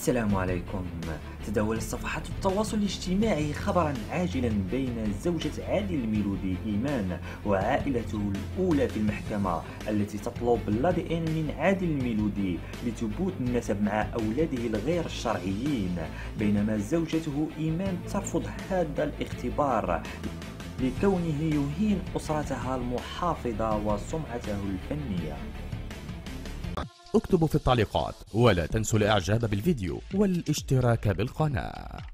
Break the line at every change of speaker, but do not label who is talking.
السلام عليكم. تداولت صفحات التواصل الاجتماعي خبرا عاجلا بين زوجة عادل الميلودي إيمان وعائلته الأولى في المحكمة التي تطلب اللادئين من عادل الميلودي لثبوت النسب مع أولاده الغير الشرعيين بينما زوجته إيمان ترفض هذا الاختبار لكونه يهين أسرتها المحافظة وسمعته الفنية.
اكتبوا في التعليقات ولا تنسوا الإعجاب بالفيديو والاشتراك بالقناة.